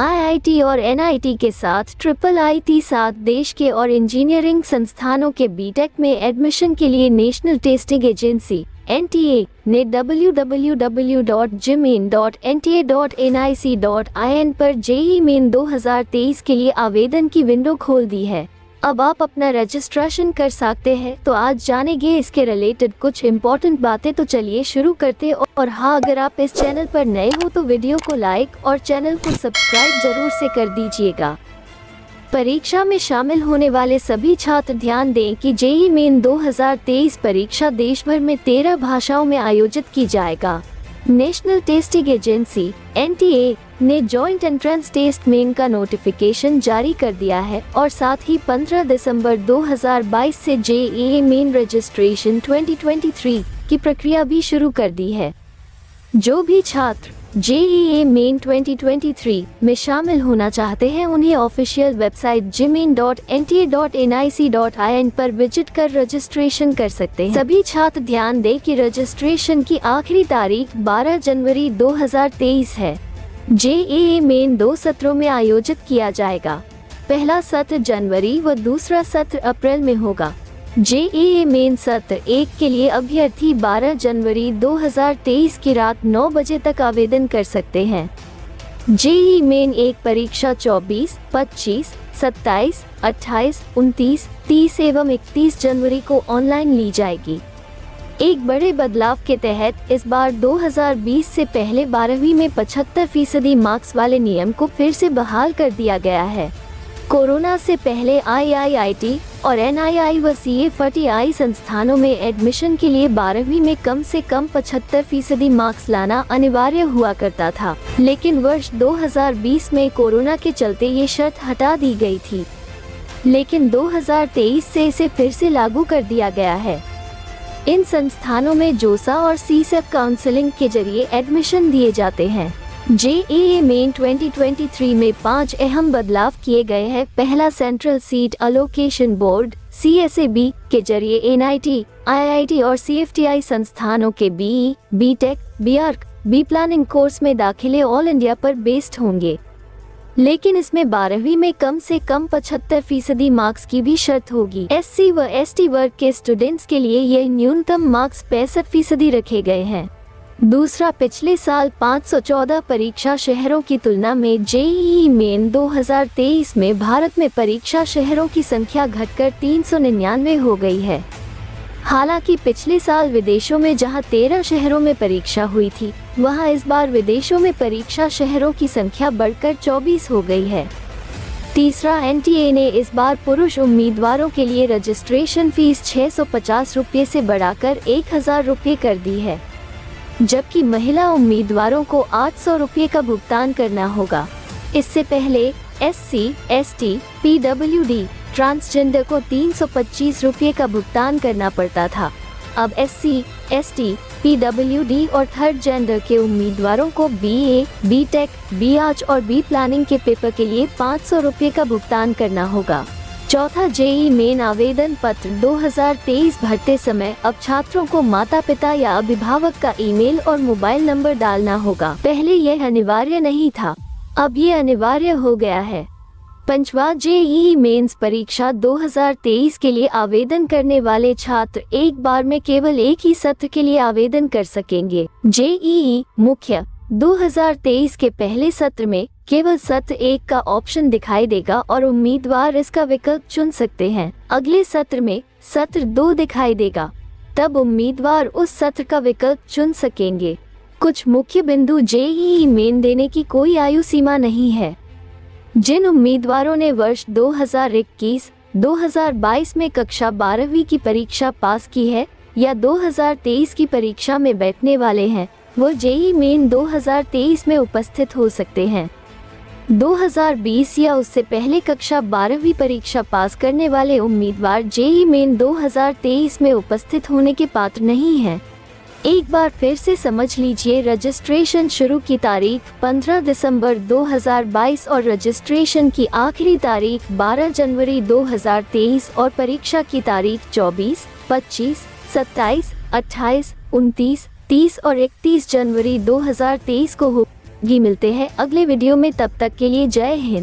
IIT और NIT के साथ ट्रिपल आईटी साथ देश के और इंजीनियरिंग संस्थानों के बीटेक में एडमिशन के लिए नेशनल टेस्टिंग एजेंसी, एनटीए, ने www.jimin.nta.nic.in पर जेई मेन 2023 के लिए आवेदन की विंडो खोल दी है। अब आप अपना रजिस्ट्रेशन कर सकते हैं। तो आज जानेंगे इसके रिलेटेड कुछ इम्पोर्टेंट बातें। तो चलिए शुरू करते और हाँ अगर आप इस चैनल पर नए हो तो वीडियो को लाइक और चैनल को सब्सक्राइब ज़रूर से कर दीजिएगा। परीक्षा में शामिल होने वाले सभी छात्र ध्यान दें कि जेई मेन 2023 परीक्षा देश भर में तेरह भाषाओं में आयोजित की जाएगा। नेशनल टेस्टिंग एजेंसी एनटीए ने जॉइंट एंट्रेंस टेस्ट मेन का नोटिफिकेशन जारी कर दिया है और साथ ही 15 दिसंबर 2022 से जेईई मेन रजिस्ट्रेशन 2023 की प्रक्रिया भी शुरू कर दी है। जो भी छात्र जेईई मेन 2023 में शामिल होना चाहते हैं, उन्हें official website jeemain dot N T A dot N I C dot I N पर विज़िट कर रजिस्ट्रेशन कर सकते हैं। सभी छात्र ध्यान दें कि रजिस्ट्रेशन की आखिरी तारीख 12 जनवरी 2023 है। जेईई मेन दो सत्रों में आयोजित किया जाएगा। पहला सत्र जनवरी व दूसरा सत्र अप्रैल में होगा। जेईई मेन सत्र एक के लिए अभ्यर्थी 12 जनवरी 2023 की रात 9 बजे तक आवेदन कर सकते हैं। जेई मेन एक परीक्षा 24, 25, 27, 28, 29, 30 एवं 31 जनवरी को ऑनलाइन ली जाएगी। एक बड़े बदलाव के तहत, इस बार 2020 से पहले बारहवीं में 75 फ़ीसदी मार्क्स वाले नियम को फिर से बहाल कर दिया गया है। कोरोना से पहले आईआईआईटी और एनआईआई व सी सीएफटीआई संस्थानों में एडमिशन के लिए बारहवीं में कम से कम 75 फ़ीसदी मार्क्स लाना अनिवार्य हुआ करता था। लेकिन वर्ष 2020 में कोरोना के चलते ये शर्त हटा दी गई थी। लेकिन 2023 से इसे फिर से लागू कर दिया गया है। इन संस्थानों में जोसा और सी काउंसलिंग के ज़रिए एडमिशन दिए जाते हैं। जेईई मेन 2023 में पाँच अहम बदलाव किए गए हैं। पहला central seat allocation board CSAB के ज़रिए एनआईटी, आईआईटी और सीएफटीआई संस्थानों के BE, BTech, BArch, B planning course में दाखिले ऑल इंडिया पर बेस्ड होंगे। लेकिन इसमें बारहवीं में कम से कम पचहत्तर फ़ीसदी मार्क्स की भी शर्त होगी। एससी व एसटी वर्ग के स्टूडेंट्स के लिए ये न्यूनतम मार्क्स पैंसठ फ़ीसदी रखे गए हैं। दूसरा, पिछले साल 514 परीक्षा शहरों की तुलना में जेईई मेन 2023 में भारत में परीक्षा शहरों की संख्या घटकर तीन सौ निन्यानवे हो गई है। हालाँकि पिछले साल विदेशों में जहाँ 13 शहरों में परीक्षा हुई थी, वहाँ इस बार विदेशों में परीक्षा शहरों की संख्या बढ़कर 24 हो गई है। तीसरा एनटीए ने इस बार पुरुष उम्मीदवारों के लिए रजिस्ट्रेशन फ़ीस छह सौ से बढ़ाकर एक हज़ार कर दी है, जबकि महिला उम्मीदवारों को आठ सौ रूपए का भुगतान करना होगा। इससे पहले S C S T P W D transgender को तीन सौ का भुगतान करना पड़ता था। अब S C S T P W D और थर्ड जेंडर के उम्मीदवारों को B A B tech B arch और बी प्लानिंग के पेपर के लिए पाँच सौ रूपए का भुगतान करना होगा। चौथा जेई मेन आवेदन पत्र 2023 भरते समय अब छात्रों को माता पिता या अभिभावक का ईमेल और मोबाइल नंबर डालना होगा। पहले यह अनिवार्य नहीं था, अब ये अनिवार्य हो गया है। पंचवा जेई मेंस परीक्षा 2023 के लिए आवेदन करने वाले छात्र एक बार में केवल एक ही सत्र के लिए आवेदन कर सकेंगे। जेईई मुख्य 2023 के पहले सत्र में केवल सत्र एक का ऑप्शन दिखाई देगा और उम्मीदवार इसका विकल्प चुन सकते हैं। अगले सत्र में सत्र दो दिखाई देगा, तब उम्मीदवार उस सत्र का विकल्प चुन सकेंगे। कुछ मुख्य बिंदु जेईई मेन देने की कोई आयु सीमा नहीं है। जिन उम्मीदवारों ने वर्ष 2021, 2022 में कक्षा बारहवीं की परीक्षा पास की है या 2023 की परीक्षा में बैठने वाले हैं वो जेई मेन 2023 में उपस्थित हो सकते हैं 2020 या उससे पहले कक्षा बारहवीं परीक्षा पास करने वाले उम्मीदवार जेई मेन 2023 में उपस्थित होने के पात्र नहीं हैं। एक बार फिर से समझ लीजिए रजिस्ट्रेशन शुरू की तारीख 15 दिसंबर 2022 और रजिस्ट्रेशन की आखिरी तारीख 12 जनवरी 2023 और परीक्षा की तारीख 24, 25, 27, 28, 29, 30 और 31 जनवरी 2023 को होगी। मिलते हैं अगले वीडियो में तब तक के लिए जय हिंद।